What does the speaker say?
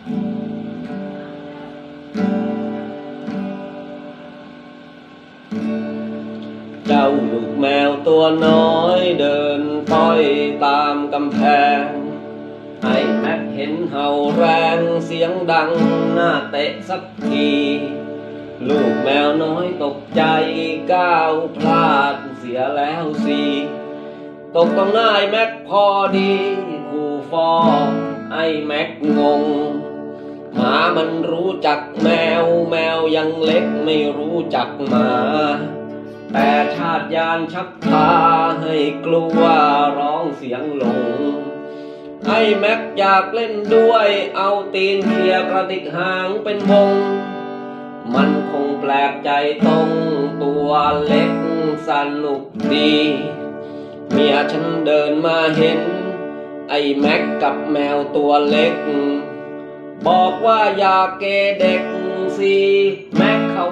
เจ้าลูกแมวตัวน้อยเดินต้อยตามกำแพงไอ้แม็กเห็นเห่าแรงเสียงดังหน้าเตะสักที ลูกแมวน้อยตกใจก้าวพลาดเสียแล้วสิตกตรงหน้าไอ้แม็กพอดีคู่ฟอไอ้แม็กงง มามันรู้จักแมว แมวยังเล็กไม่รู้จักหมา แต่ชาติยานชักพาให้กลัวร้องเสียงหลง ไอ้แม็กอยากเล่นด้วยเอาตีนเคลียกระดิกหางเป็นวง มันคงแปลกใจตรงตัวเล็กสนุกดี เมียฉันเดินมาเห็น ไอ้แม็กกับแมวตัวเล็ก บอกว่าอยากเกเด็กสีแม็กเขา